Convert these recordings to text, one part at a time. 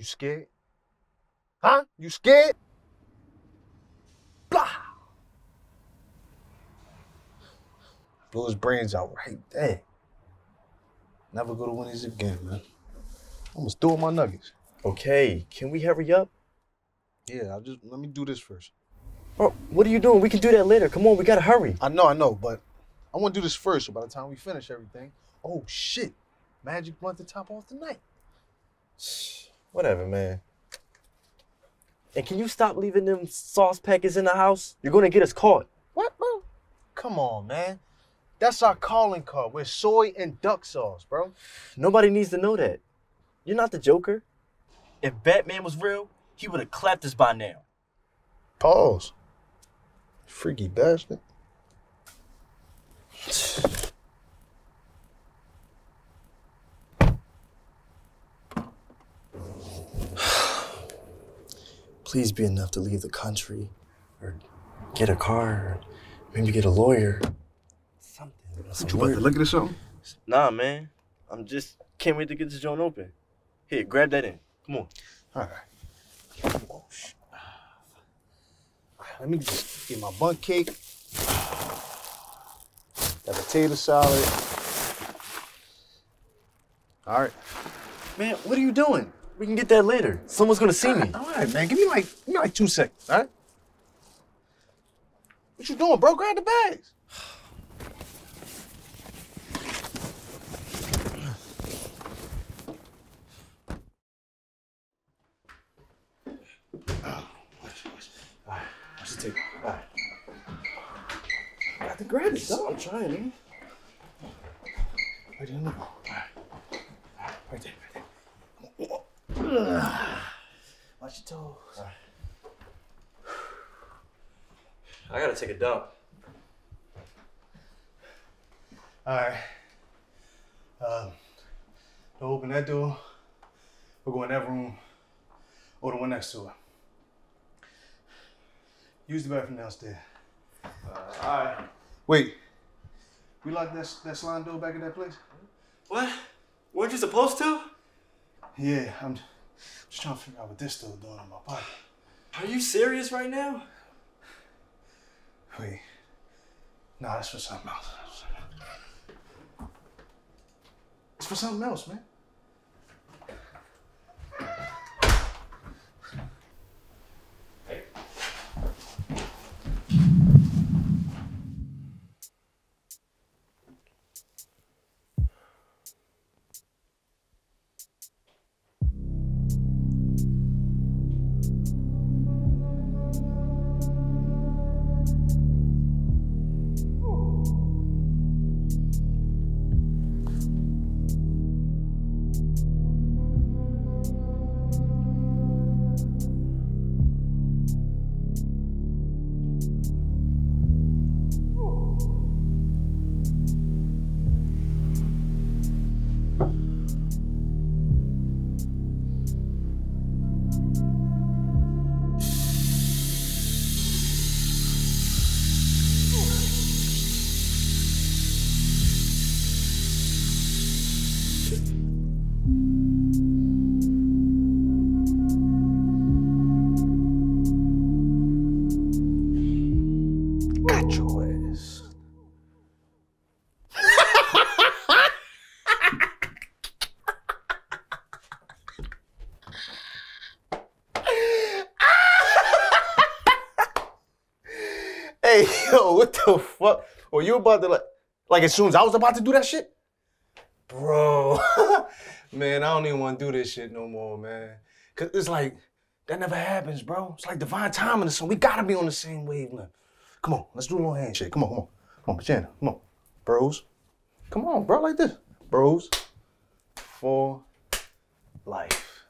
You scared? Huh? You scared? Blah! Blew his brains out right there. Never go to Winnie's again, man. I'm gonna steal my nuggets. Okay, can we hurry up? Yeah, I'll just let me do this first. Bro, what are you doing? We can do that later. Come on, we gotta hurry. I know, I know, but I want to do this first. So by the time we finish everything, oh shit, magic blunt to top off the night. Whatever, man. And can you stop leaving them sauce packets in the house? You're gonna get us caught. What, bro? Come on, man. That's our calling card. We're soy and duck sauce, bro. Nobody needs to know that. You're not the Joker. If Batman was real, he would have clapped us by now. Pause. Freaky bastard. Please be enough to leave the country, or get a car, or maybe get a lawyer. Something. some You about to look at this something? Nah, man. I'm just can't wait to get this joint open. Here, grab that in. Come on. All right. Oh, sh- All right, Let me just get my bundt cake. That potato salad. All right. Man, what are you doing? We can get that later. Someone's gonna see me. All right, man. Give me like, give me like two seconds. All right. What you doing, bro? Grab the bags. What's the tape? All right. Got to grab it, dog. I'm trying, man. Right there, look. Right there, right there. Watch your toes. I gotta take a dump. All right. Um, don't open that door. We'll go in that room or the one next to it. Use the bathroom downstairs. all right. Wait. We locked that, that sliding door back in that place? What? Weren't you supposed to? Yeah, I'm just trying to figure out what this still doing in my pocket. Are you serious right now? Wait. Nah, that's for something else. It's for something else, man. The fuck? Were you about to like, like as soon as I was about to do that shit? Bro, man, I don't even want to do this shit no more, man. Cause it's like, that never happens, bro. It's like divine timing or something. We gotta be on the same wavelength. Come on, let's do a little handshake. Come on, come on. Come on, Pachana, come on. Bros. Come on, bro, like this. Bros. For life.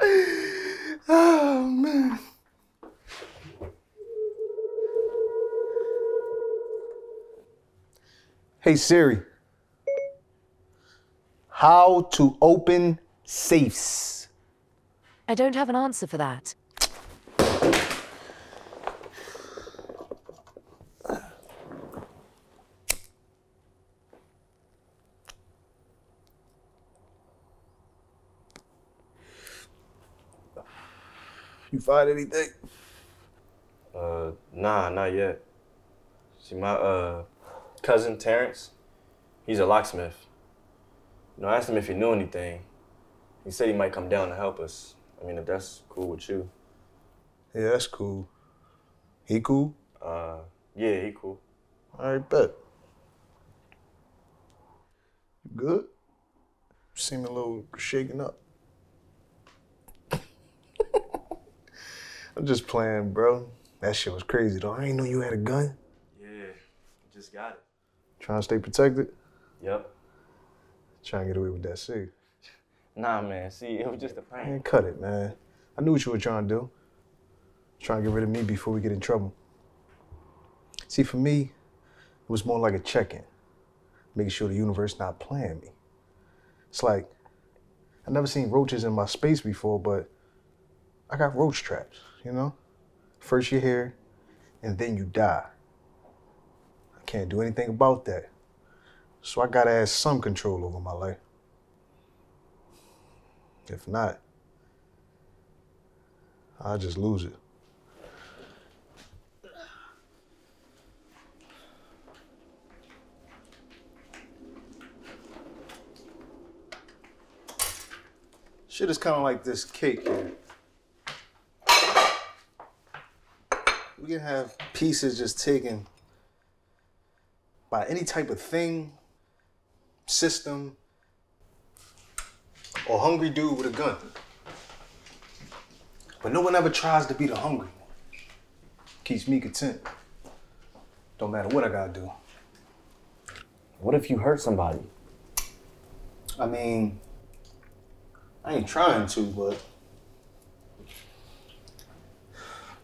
oh, man. Hey Siri, how to open safes? I don't have an answer for that. You find anything? Uh, nah, not yet. See, my, uh, cousin Terrence, he's a locksmith. You know, I asked him if he knew anything. He said he might come down to help us. I mean, if that's cool with you. Yeah, that's cool. He cool? Uh, yeah, he cool. All right, bet. You good? Seem a little shaken up. I'm just playing, bro. That shit was crazy, though. I ain't know you had a gun. Yeah, just got it. Trying to stay protected. Yep. Trying to get away with that shit. Nah, man. See, it was just a prank. Man, cut it, man. I knew what you were trying to do. Trying to get rid of me before we get in trouble. See, for me, it was more like a check-in, making sure the universe not playing me. It's like I never seen roaches in my space before, but I got roach traps. You know, first you're here, and then you die. Can't do anything about that, so I gotta have some control over my life. If not, I'll just lose it. Shit is kind of like this cake here. We can have pieces just taken by any type of thing, system, or hungry dude with a gun. But no one ever tries to be the hungry one. Keeps me content. Don't matter what I gotta do. What if you hurt somebody? I mean, I ain't trying to, but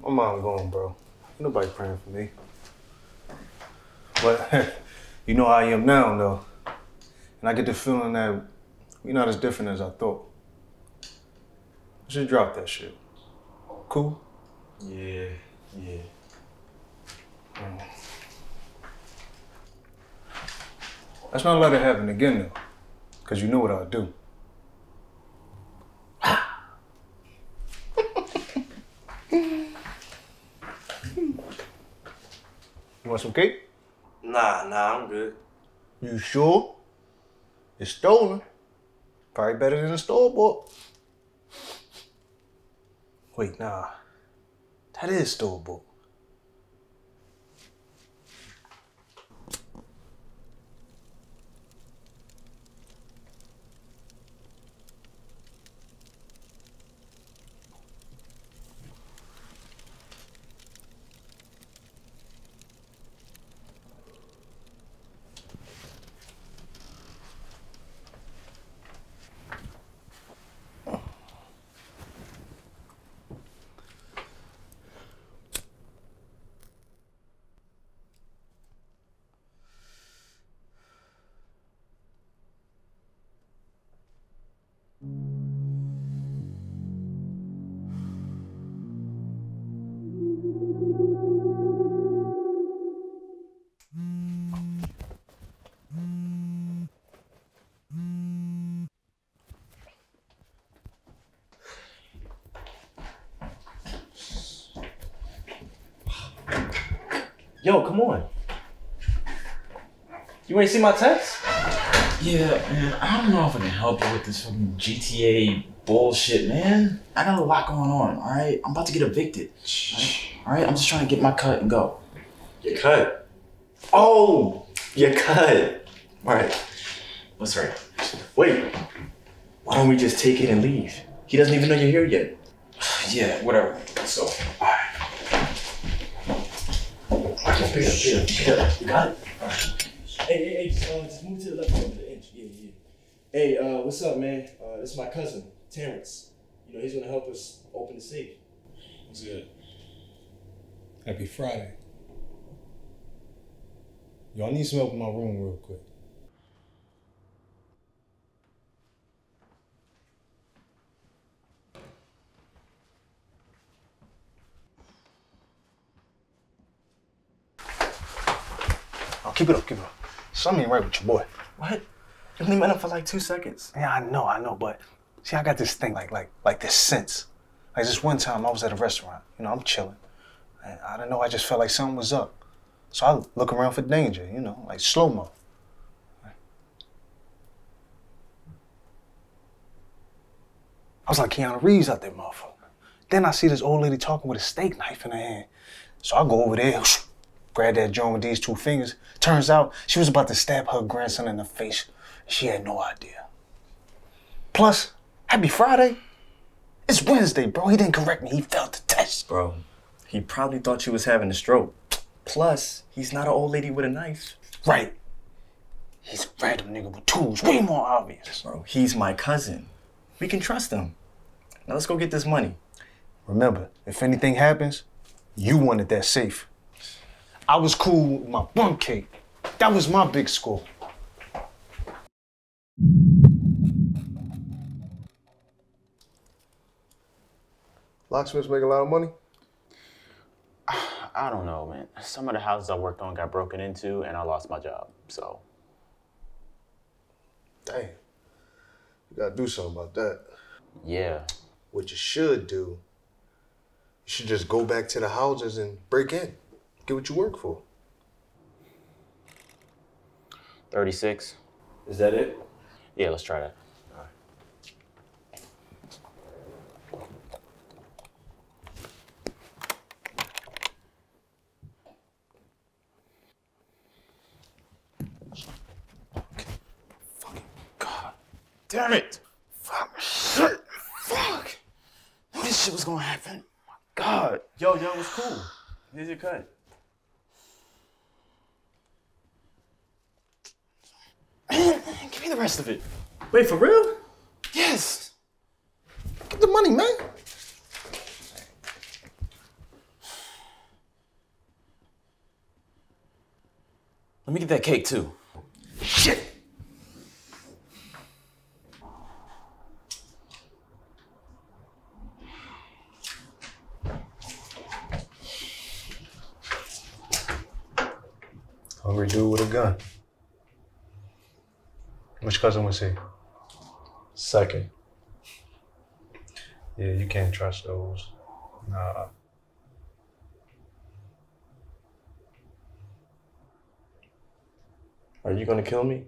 my mom gone, bro. Ain't nobody praying for me. But you know how I am now, though. And I get the feeling that we're not as different as I thought. Just drop that shit. Cool? Yeah, yeah. Let's not let it happen again, though. Because you know what I'll do. you want some cake? Nah, nah, I'm good. You sure? It's stolen. Probably better than a store bought. Wait, nah. That is store bought. Yo, come on. You ain't see my text? Yeah, man, I don't know if I can help you with this fucking GTA bullshit, man. I got a lot going on, alright? I'm about to get evicted. Alright? I'm just trying to get my cut and go. You cut. Oh, you cut. All right. What's right? Wait. Why don't we just take it and leave? He doesn't even know you're here yet. Yeah, whatever. Let's go. Alright. Pick it up, pick it up, pick it up. You got it? Hey, hey, hey, just, uh, just move to the left over the inch. Yeah, yeah. Hey, uh, what's up, man? Uh, this is my cousin, Terrence. You know, he's gonna help us open the safe. What's good? Happy Friday. Y'all need some help in my room real quick. Keep it up, keep it up. Something ain't right with your boy. What? You only met him for like two seconds. Yeah, I know, I know, but see, I got this thing like, like, like this sense. Like this one time I was at a restaurant, you know, I'm chilling. And I don't know, I just felt like something was up. So I look around for danger, you know, like slow mo. I was like Keanu Reeves out there, motherfucker. Then I see this old lady talking with a steak knife in her hand. So I go over there, grab that joint with these two fingers. Turns out she was about to stab her grandson in the face. She had no idea. Plus, happy Friday. It's Wednesday, bro. He didn't correct me. He failed the test. Bro, he probably thought you was having a stroke. Plus, he's not an old lady with a knife. Right. He's a random nigga with tools. Way more obvious. Bro, he's my cousin. We can trust him. Now let's go get this money. Remember, if anything happens, you wanted that safe. I was cool with my bundt cake. That was my big score. Locksmiths make a lot of money. I don't know, man. Some of the houses I worked on got broken into, and I lost my job. So Damn. You gotta do something about that. yeah, What you should do, you should just go back to the houses and break in. Get what you work for. 36. Is that it? Yeah, let's try that. God damn it! Fuck, shit, fuck! This shit was gonna happen. My God. Yo, yo, it was cool. Here's your cut. The rest of it. Wait, for real? Yes. Get the money, man. Let me get that cake too. Shit. Hungry dude with a gun. Which cousin was he? Second. Yeah, you can't trust those. Nah. Are you gonna kill me?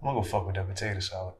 I'm gonna go fuck with that potato salad.